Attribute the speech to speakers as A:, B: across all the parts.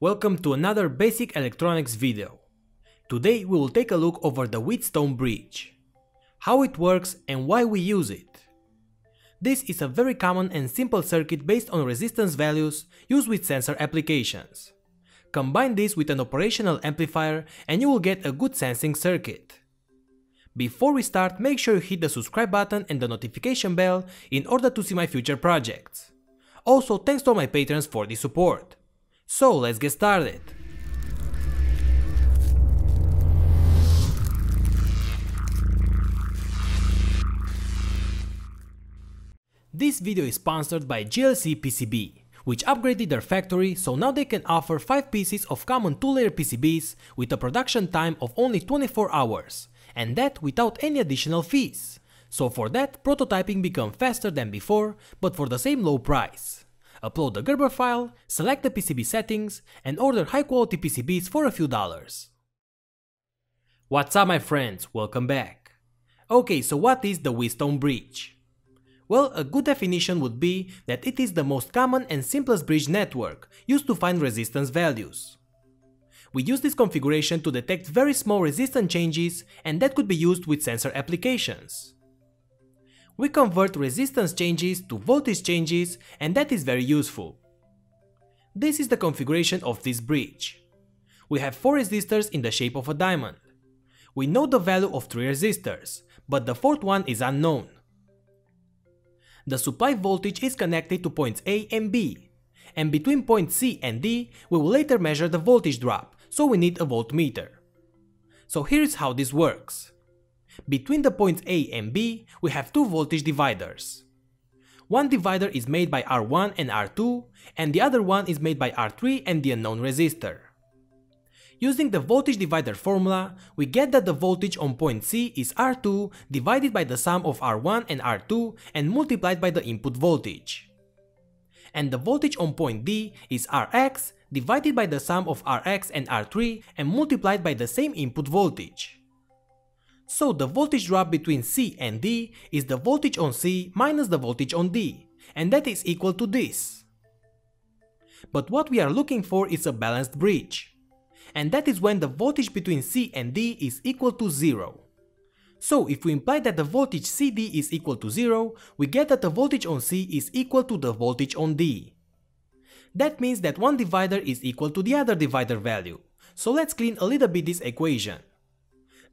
A: Welcome to another basic electronics video. Today we will take a look over the Wheatstone bridge, how it works and why we use it. This is a very common and simple circuit based on resistance values used with sensor applications. Combine this with an operational amplifier and you will get a good sensing circuit. Before we start, make sure you hit the subscribe button and the notification bell in order to see my future projects. Also, thanks to all my patrons for the support. So let's get started. This video is sponsored by JLCPCB, which upgraded their factory so now they can offer 5 pieces of common 2-layer PCBs with a production time of only 24 hours, and that without any additional fees. So for that, prototyping become faster than before, but for the same low price. Upload the Gerber file, select the PCB settings, and order high quality PCBs for a few dollars. What's up my friends, welcome back. Okay, so what is the Wheatstone Bridge? Well, a good definition would be that it is the most common and simplest bridge network used to find resistance values. We use this configuration to detect very small resistance changes and that could be used with sensor applications. We convert resistance changes to voltage changes and that is very useful. This is the configuration of this bridge. We have 4 resistors in the shape of a diamond. We know the value of 3 resistors, but the fourth one is unknown. The supply voltage is connected to points A and B, and between point C and D we will later measure the voltage drop, so we need a voltmeter. So here's how this works. Between the points A and B we have two voltage dividers. One divider is made by R1 and R2, and the other one is made by R3 and the unknown resistor. Using the voltage divider formula, we get that the voltage on point C is R2 divided by the sum of R1 and R2 and multiplied by the input voltage. And the voltage on point D is Rx divided by the sum of Rx and R3 and multiplied by the same input voltage. So the voltage drop between C and D is the voltage on C minus the voltage on D, and that is equal to this. But what we are looking for is a balanced bridge and that is when the voltage between C and D is equal to 0. So if we imply that the voltage CD is equal to 0, we get that the voltage on C is equal to the voltage on D. That means that one divider is equal to the other divider value, so let's clean a little bit this equation.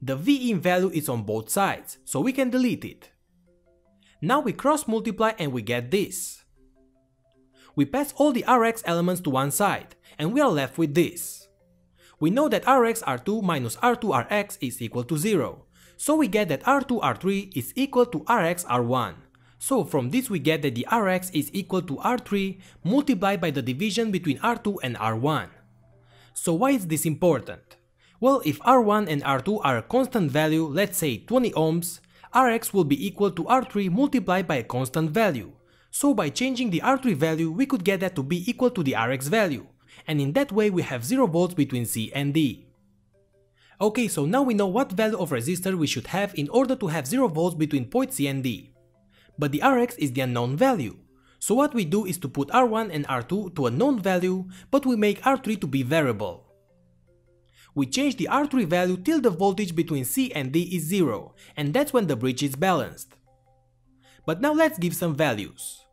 A: The V in value is on both sides, so we can delete it. Now we cross multiply and we get this. We pass all the Rx elements to one side, and we are left with this we know that Rx R2 minus R2 Rx is equal to 0. So we get that R2 R3 is equal to Rx R1. So from this we get that the Rx is equal to R3 multiplied by the division between R2 and R1. So why is this important? Well, if R1 and R2 are a constant value, let's say 20 ohms, Rx will be equal to R3 multiplied by a constant value. So by changing the R3 value, we could get that to be equal to the Rx value and in that way we have 0 volts between C and D. Okay, so now we know what value of resistor we should have in order to have 0 volts between point C and D. But the Rx is the unknown value. So what we do is to put R1 and R2 to a known value, but we make R3 to be variable. We change the R3 value till the voltage between C and D is 0, and that's when the bridge is balanced. But now let's give some values.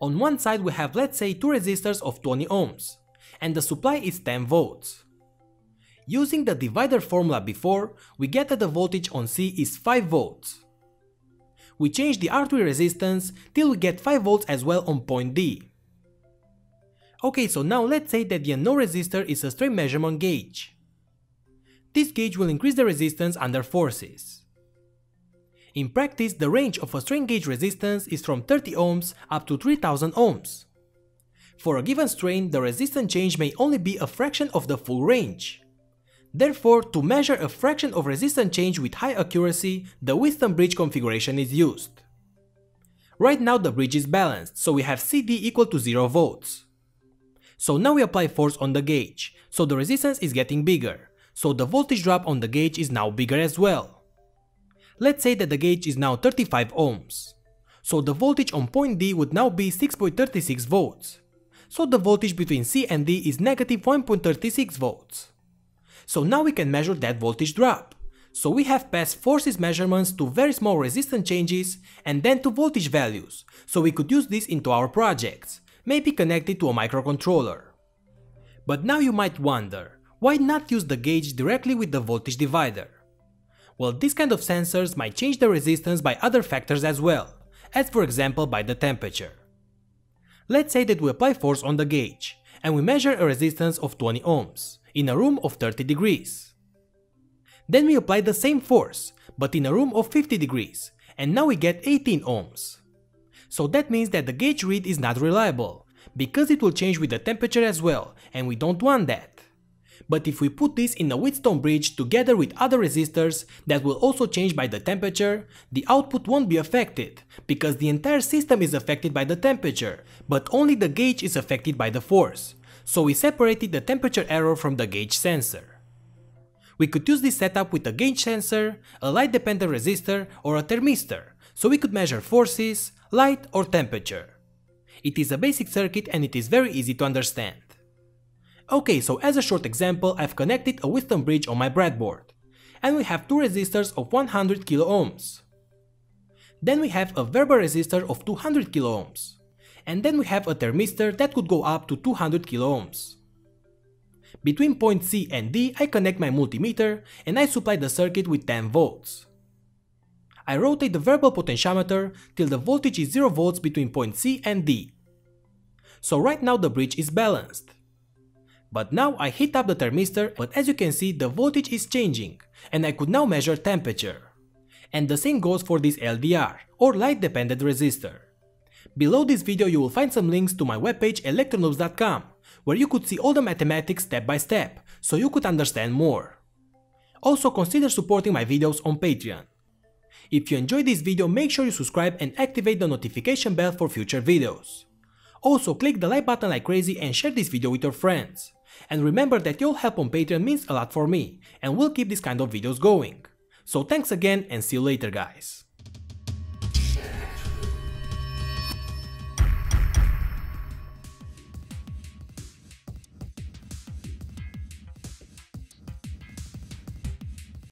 A: On one side we have let's say two resistors of 20 ohms and the supply is 10 volts. Using the divider formula before, we get that the voltage on C is 5 volts. We change the R3 resistance till we get 5 volts as well on point D. Okay, so now let's say that the unknown resistor is a strain measurement gauge. This gauge will increase the resistance under forces. In practice, the range of a strain gauge resistance is from 30 ohms up to 3000 ohms. For a given strain, the resistance change may only be a fraction of the full range. Therefore, to measure a fraction of resistance change with high accuracy, the Wheatstone bridge configuration is used. Right now the bridge is balanced, so we have CD equal to 0 volts. So now we apply force on the gauge, so the resistance is getting bigger, so the voltage drop on the gauge is now bigger as well. Let's say that the gauge is now 35 ohms. So the voltage on point D would now be 6.36 volts. so the voltage between C and D is negative 1.36 volts. So now we can measure that voltage drop. So we have passed forces measurements to very small resistance changes and then to voltage values, so we could use this into our projects, maybe connected to a microcontroller. But now you might wonder, why not use the gauge directly with the voltage divider? Well, this kind of sensors might change the resistance by other factors as well, as for example by the temperature. Let's say that we apply force on the gauge, and we measure a resistance of 20 ohms, in a room of 30 degrees. Then we apply the same force, but in a room of 50 degrees, and now we get 18 ohms. So that means that the gauge read is not reliable, because it will change with the temperature as well, and we don't want that. But if we put this in a Wheatstone bridge together with other resistors that will also change by the temperature, the output won't be affected, because the entire system is affected by the temperature, but only the gauge is affected by the force. So we separated the temperature error from the gauge sensor. We could use this setup with a gauge sensor, a light dependent resistor or a thermistor, so we could measure forces, light or temperature. It is a basic circuit and it is very easy to understand. Okay, so as a short example, I've connected a Wheatstone bridge on my breadboard, and we have two resistors of 100 kilo ohms. Then we have a variable resistor of 200 kilo ohms, and then we have a thermistor that could go up to 200 kilo ohms. Between point C and D I connect my multimeter and I supply the circuit with 10 volts. I rotate the variable potentiometer till the voltage is 0 volts between point C and D. So right now the bridge is balanced. But now I heat up the thermistor but as you can see the voltage is changing and I could now measure temperature. And the same goes for this LDR or light dependent resistor. Below this video you will find some links to my webpage electronoobs.com where you could see all the mathematics step by step, so you could understand more. Also consider supporting my videos on Patreon. If you enjoyed this video make sure you subscribe and activate the notification bell for future videos. Also click the like button like crazy and share this video with your friends. And remember that your help on Patreon means a lot for me and we'll keep this kind of videos going. So thanks again and see you later guys.